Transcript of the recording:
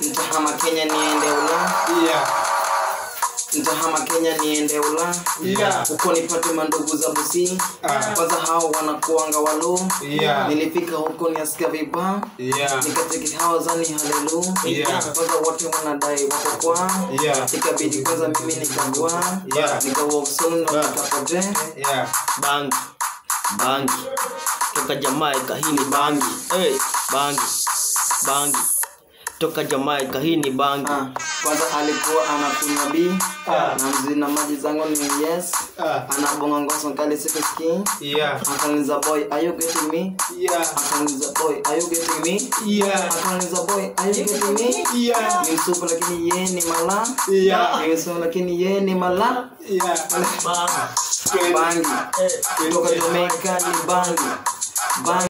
Nitahama Kenya niende ula, Yeah. ntahama Kenya niende ula, Yeah. huko nipate mandugu za Busi, kwanza kwanza hao wanakuanga walu, Yeah. nilifika huko niasika vipa Yeah. nikateki hao zani halelu Yeah. kwanza wote wanadai wako kwa. Yeah. ikabidi kwanza mimi nikagwa nikapote Yeah. bangi. Bangi. Toka jamaa ikahini bangi. Hey, bangi. Bangi toka Jamaica hii ni bangi Ah, kwanza alikuwa anakunywa bi Ah. na mzina maji zangu ni yes Ah. anabonga ngoso kali sikusikii Yeah. akaniza boy are you getting me Yeah. akaniza boy are you getting me Yeah. akaniza boy are you getting me Yeah. ni msupu lakini ye ni mala Yeah. ni msupu lakini ye ni mala Yeah. bangi toka Jamaica ni bangi bangi